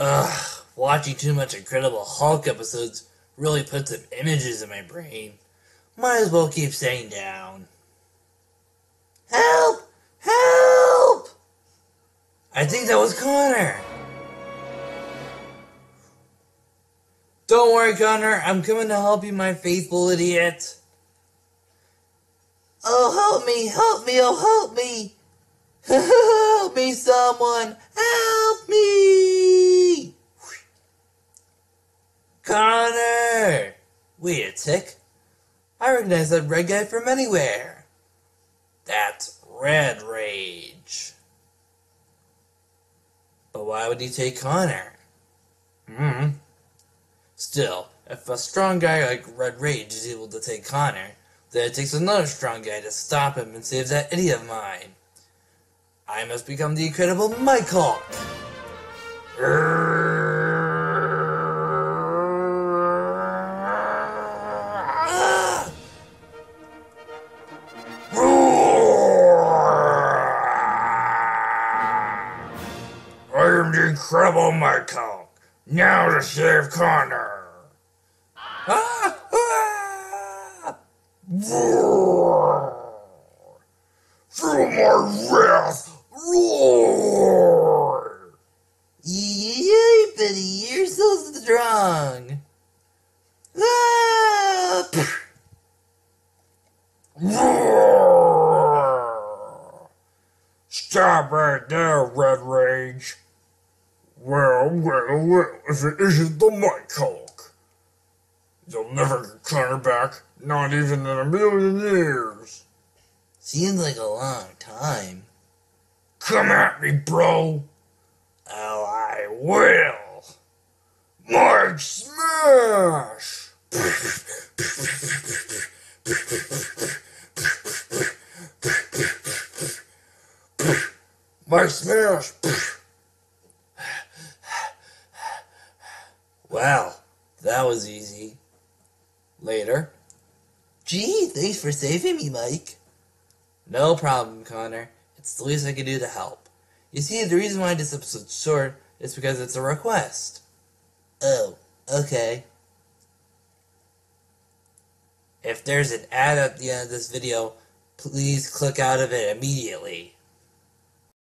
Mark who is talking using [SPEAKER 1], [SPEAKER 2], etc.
[SPEAKER 1] Ugh, watching too much Incredible Hulk episodes really puts some images in my brain. Might as well keep staying down. Help! Help! I think that was Connor. Don't worry, Connor. I'm coming to help you, my faithful idiot. Oh, help me, help me, oh, help me. help me, someone. Help me. Connor! Wait a tick. I recognize that red guy from anywhere. That's Red Rage. But why would he take Connor? Hmm. Still, if a strong guy like Red Rage is able to take Connor, then it takes another strong guy to stop him and save that idiot of mine. I must become the incredible Mike.
[SPEAKER 2] I the incredible Mike Hulk. Now to save Connor.
[SPEAKER 1] Ah! Ah!
[SPEAKER 2] Roar! Feel my wrath! Roar!
[SPEAKER 1] Yay, buddy, you're so strong. Ah!
[SPEAKER 2] Roar! Stop right there, Red Rage. Well, well, well, if it isn't the Mike Hulk. You'll never get Connor back, not even in a million years.
[SPEAKER 1] Seems like a long time.
[SPEAKER 2] Come at me, bro. Oh, I will. Mike Smash! Mike Smash!
[SPEAKER 1] Well, that was easy. Later. Gee, thanks for saving me, Mike. No problem, Connor. It's the least I can do to help. You see, the reason why this episode's short is because it's a request. Oh, okay. If there's an ad at the end of this video, please click out of it immediately.